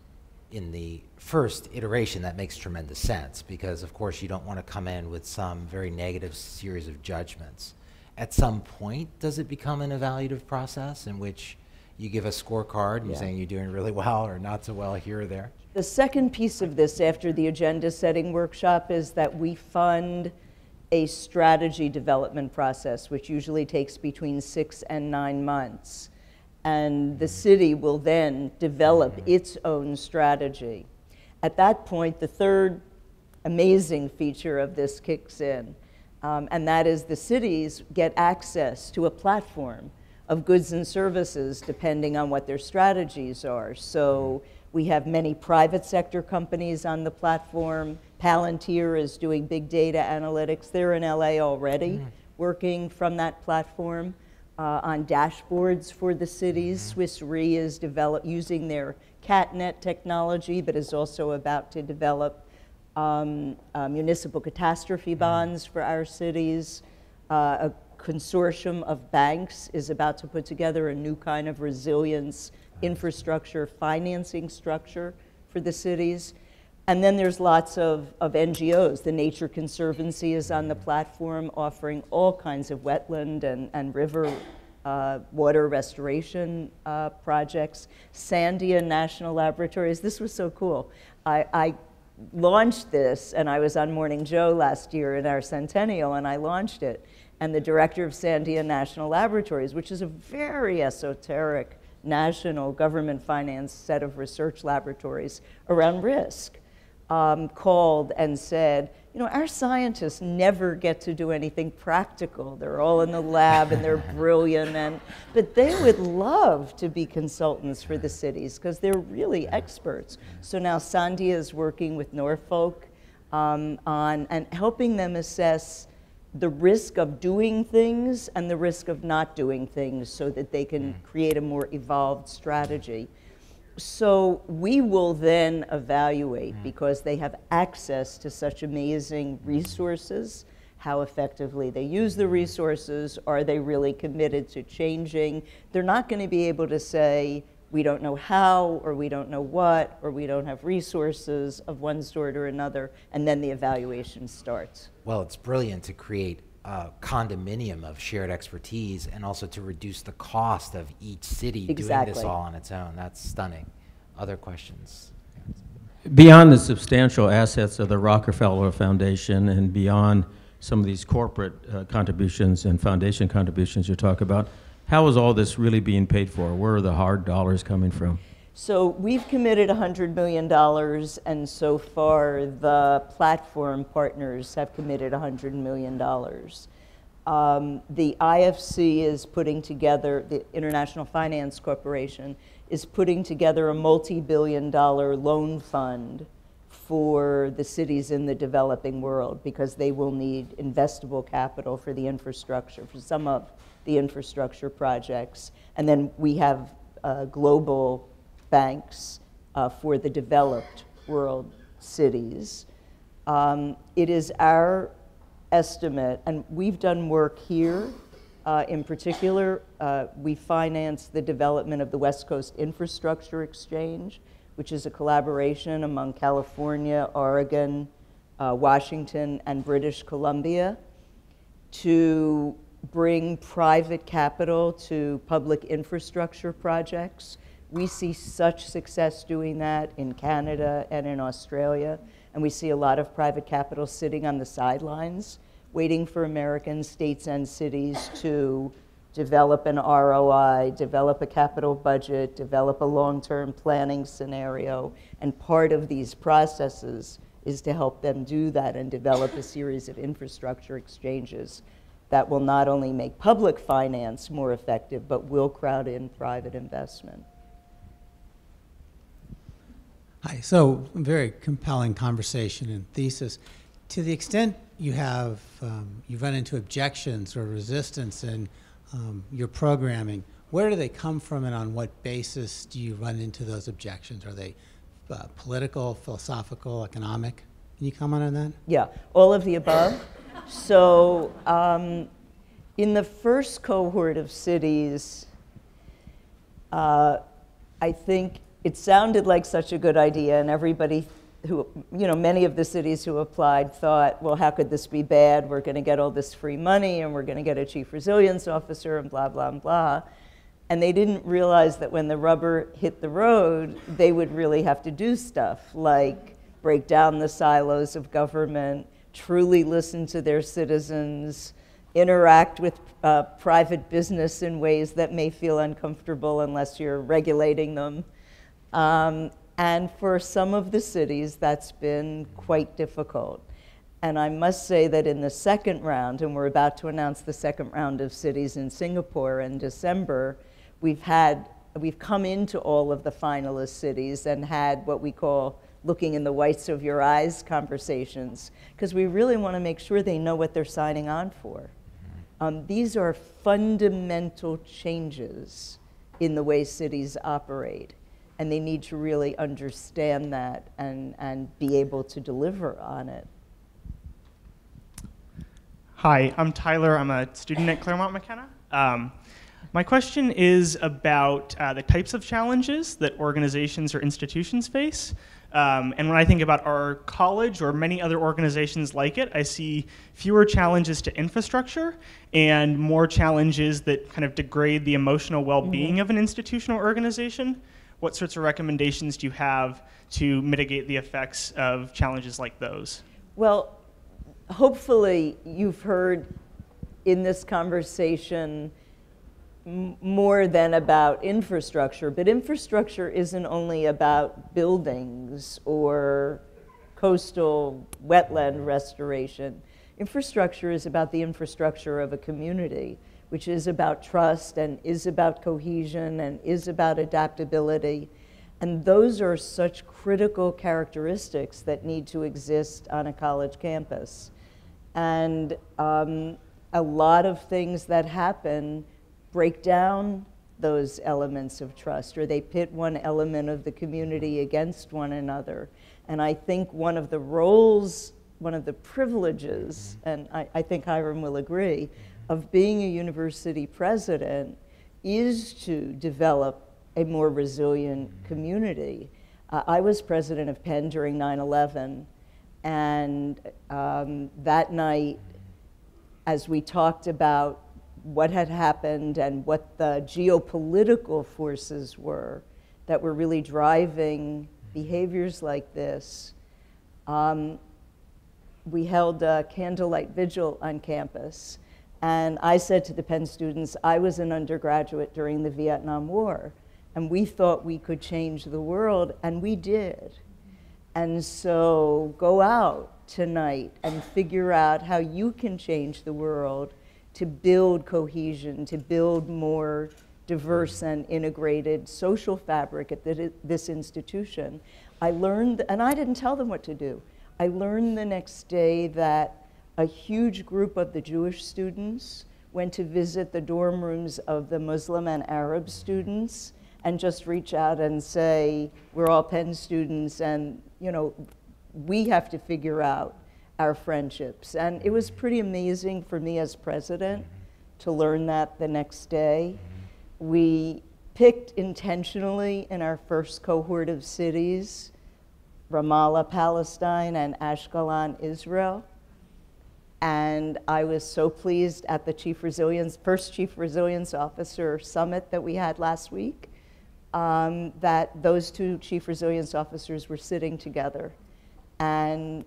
in the first iteration, that makes tremendous sense because, of course, you don't want to come in with some very negative series of judgments. At some point, does it become an evaluative process in which you give a scorecard and yeah. you're saying you're doing really well or not so well here or there? The second piece of this after the agenda setting workshop is that we fund a strategy development process, which usually takes between six and nine months and the city will then develop its own strategy. At that point, the third amazing feature of this kicks in, um, and that is the cities get access to a platform of goods and services depending on what their strategies are. So we have many private sector companies on the platform. Palantir is doing big data analytics. They're in LA already, mm. working from that platform uh, on dashboards for the cities. Mm-hmm. Swiss Re is develop, using their CatNet technology, but is also about to develop um, uh, municipal catastrophe mm-hmm. bonds for our cities. Uh, a consortium of banks is about to put together a new kind of resilience infrastructure financing structure for the cities. And then there's lots of, of NGOs. The Nature Conservancy is on the platform offering all kinds of wetland and, and river uh, water restoration uh, projects. Sandia National Laboratories, this was so cool. I, I launched this, and I was on Morning Joe last year in our centennial, and I launched it. And the director of Sandia National Laboratories, which is a very esoteric national government financed set of research laboratories around risk um, called and said, you know, our scientists never get to do anything practical. They're all in the lab and they're <laughs> brilliant, and, but they would love to be consultants for the cities because they're really experts. So now Sandia is working with Norfolk um, on and helping them assess the risk of doing things and the risk of not doing things so that they can mm. create a more evolved strategy so we will then evaluate mm. because they have access to such amazing resources how effectively they use the resources are they really committed to changing? They're not going to be able to say we don't know how or we don't know what or we don't have resources of one sort or another and then the evaluation starts. Well it's brilliant to create uh, condominium of shared expertise and also to reduce the cost of each city exactly. doing this all on its own. That's stunning. Other questions? Beyond the substantial assets of the Rockefeller Foundation and beyond some of these corporate uh, contributions and foundation contributions you talk about, how is all this really being paid for? Where are the hard dollars coming from? So we've committed $100 million, and so far the platform partners have committed $100 million. Um, the IFC is putting together, the International Finance Corporation is putting together a multi-billion dollar loan fund for the cities in the developing world because they will need investable capital for the infrastructure, for some of the infrastructure projects. And then we have global banks uh, for the developed world cities. Um, it is our estimate, and we've done work here. Uh, in particular, uh, we finance the development of the West Coast Infrastructure Exchange, which is a collaboration among California, Oregon, uh, Washington, and British Columbia to bring private capital to public infrastructure projects. We see such success doing that in Canada and in Australia, and we see a lot of private capital sitting on the sidelines waiting for American states and cities to develop an ROI, develop a capital budget, develop a long-term planning scenario. And part of these processes is to help them do that and develop a series of infrastructure exchanges that will not only make public finance more effective, but will crowd in private investment. Hi, so very compelling conversation and thesis. To the extent you have um, you run into objections or resistance in um, your programming. Where do they come from, and on what basis do you run into those objections? Are they uh, political, philosophical, economic? Can you comment on that? Yeah, all of the above. so, um, in the first cohort of cities, uh, I think it sounded like such a good idea, and everybody who, you know, many of the cities who applied thought, well, how could this be bad? We're going to get all this free money and we're going to get a chief resilience officer and blah, blah, blah. And they didn't realize that when the rubber hit the road, they would really have to do stuff like break down the silos of government, truly listen to their citizens, interact with uh, private business in ways that may feel uncomfortable unless you're regulating them. Um, and for some of the cities, that's been quite difficult. And I must say that in the second round, and we're about to announce the second round of cities in Singapore in December, we've had we've come into all of the finalist cities and had what we call looking in the whites of your eyes conversations because we really want to make sure they know what they're signing on for. Um, these are fundamental changes in the way cities operate and they need to really understand that and, and be able to deliver on it. Hi, I'm Tyler. I'm a student at Claremont McKenna. Um, my question is about uh, the types of challenges that organizations or institutions face. Um, and when I think about our college or many other organizations like it, I see fewer challenges to infrastructure and more challenges that kind of degrade the emotional well being mm-hmm. of an institution or organization what sorts of recommendations do you have to mitigate the effects of challenges like those? Well, hopefully you've heard in this conversation more than about infrastructure, but infrastructure isn't only about buildings or coastal wetland restoration. Infrastructure is about the infrastructure of a community which is about trust and is about cohesion and is about adaptability. And those are such critical characteristics that need to exist on a college campus. And um, a lot of things that happen break down those elements of trust, or they pit one element of the community against one another. And I think one of the roles, one of the privileges, and I, I think Hiram will agree, of being a university president is to develop a more resilient community. Uh, I was president of Penn during 9 11, and um, that night, as we talked about what had happened and what the geopolitical forces were that were really driving behaviors like this, um, we held a candlelight vigil on campus. And I said to the Penn students, I was an undergraduate during the Vietnam War, and we thought we could change the world, and we did. And so go out tonight and figure out how you can change the world to build cohesion, to build more diverse and integrated social fabric at the, this institution. I learned, and I didn't tell them what to do. I learned the next day that a huge group of the Jewish students went to visit the dorm rooms of the Muslim and Arab students and just reach out and say, we're all Penn students and, you know, we have to figure out our friendships. And it was pretty amazing for me as president mm-hmm. to learn that the next day. We picked intentionally in our first cohort of cities Ramallah, Palestine, and Ashkelon, Israel. And I was so pleased at the Chief Resilience, first Chief Resilience Officer Summit that we had last week um, that those two Chief Resilience Officers were sitting together. And,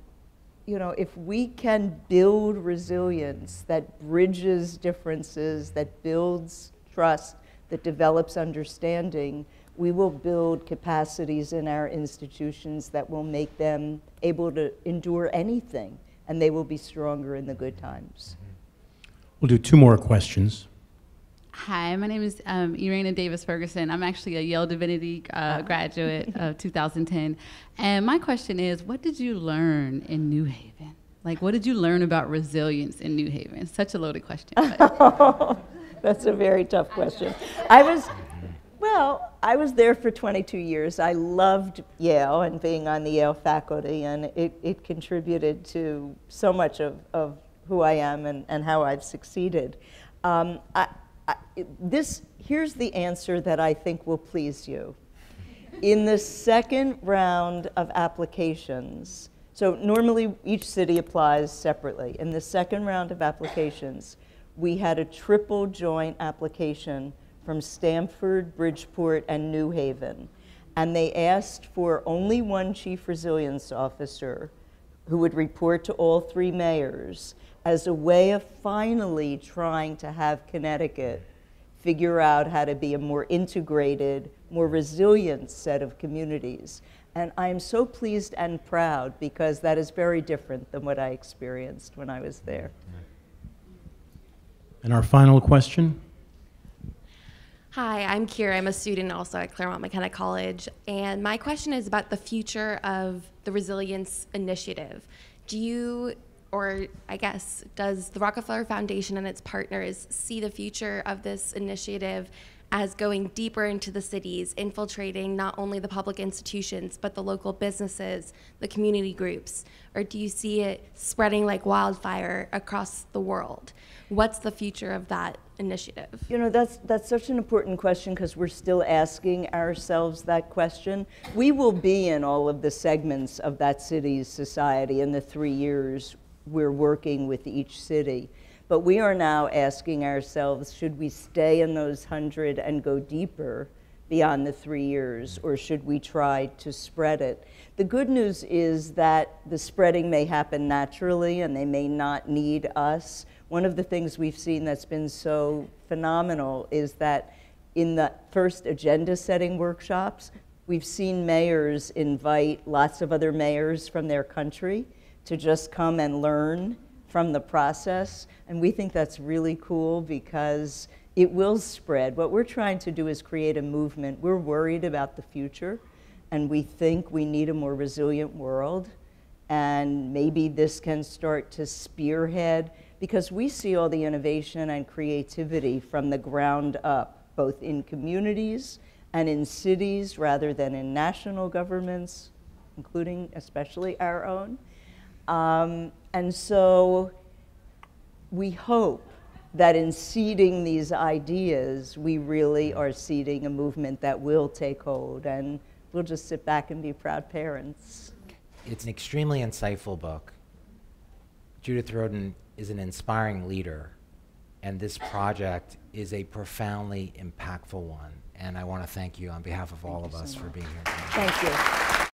you know, if we can build resilience that bridges differences, that builds trust, that develops understanding, we will build capacities in our institutions that will make them able to endure anything, and they will be stronger in the good times. We'll do two more questions. Hi, my name is um, Irena Davis Ferguson. I'm actually a Yale Divinity uh, graduate <laughs> of 2010. And my question is what did you learn in New Haven? Like, what did you learn about resilience in New Haven? Such a loaded question. <laughs> That's a very tough question. I was, well, I was there for 22 years. I loved Yale and being on the Yale faculty, and it, it contributed to so much of, of who I am and, and how I've succeeded. Um, I, I, this, here's the answer that I think will please you. In the second round of applications, so normally each city applies separately. In the second round of applications, we had a triple joint application from Stamford, Bridgeport, and New Haven. And they asked for only one chief resilience officer who would report to all three mayors as a way of finally trying to have Connecticut figure out how to be a more integrated, more resilient set of communities. And I am so pleased and proud because that is very different than what I experienced when I was there. And our final question. Hi, I'm Kira. I'm a student also at Claremont McKenna College. And my question is about the future of the Resilience Initiative. Do you, or I guess, does the Rockefeller Foundation and its partners see the future of this initiative as going deeper into the cities, infiltrating not only the public institutions, but the local businesses, the community groups? Or do you see it spreading like wildfire across the world? What's the future of that initiative? You know, that's, that's such an important question because we're still asking ourselves that question. We will be in all of the segments of that city's society in the three years we're working with each city. But we are now asking ourselves, should we stay in those 100 and go deeper beyond the three years, or should we try to spread it? The good news is that the spreading may happen naturally and they may not need us. One of the things we've seen that's been so phenomenal is that in the first agenda setting workshops, we've seen mayors invite lots of other mayors from their country to just come and learn from the process. And we think that's really cool because it will spread. What we're trying to do is create a movement. We're worried about the future, and we think we need a more resilient world. And maybe this can start to spearhead because we see all the innovation and creativity from the ground up, both in communities and in cities rather than in national governments, including especially our own. Um, and so we hope that in seeding these ideas, we really are seeding a movement that will take hold, and we'll just sit back and be proud parents. It's an extremely insightful book. Judith Rodin is an inspiring leader, and this project is a profoundly impactful one. And I want to thank you on behalf of all of us so for being here. Tonight. Thank you.